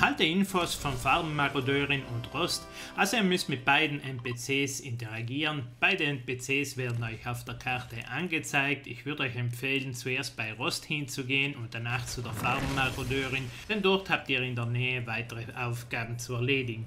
erhalte Infos von Farbenmarodeurin und Rost, also ihr müsst mit beiden NPCs interagieren. Beide NPCs werden euch auf der Karte angezeigt. Ich würde euch empfehlen, zuerst bei Rost hinzugehen und danach zu der Farbenmarodeurin, denn dort habt ihr in der Nähe weitere Aufgaben zu erledigen.